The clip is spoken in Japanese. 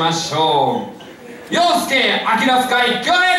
ましょう。陽介明キラス会共演